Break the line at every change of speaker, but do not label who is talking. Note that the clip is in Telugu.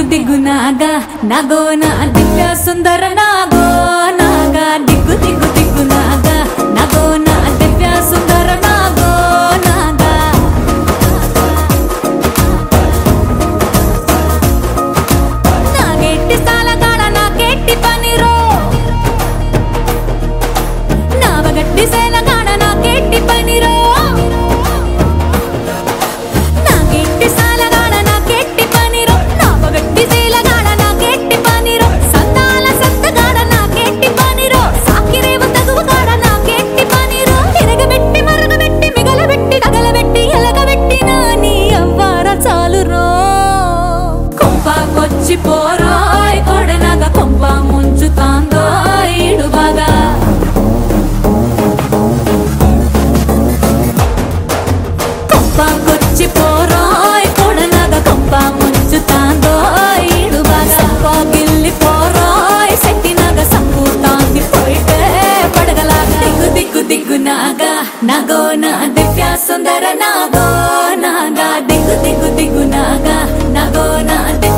నాగా నాగో నా దివ్య సుందర నాగో నాగా దిగ్గు దిగ్గు కొంపకొచ్చి పోరాయ్ కొడనగ కొంప ముంచుతాందో ఇడుబాగా కొంపకొచ్చి పోరాయ్ కొడనగ కొంప ముంచుతాందో ఇడుబాగా పోగిల్లి పోరాయ్ సెట్టినగ సంపూతాంది పోయితే పడగలాగా. దిగ్గు దిగ్గు దిగు నాగా నాగో నా దివ్య సుందర నాగో నాగా. దిగ్గు దిగు దిగ్గు నాగా నాగో నా దివ్య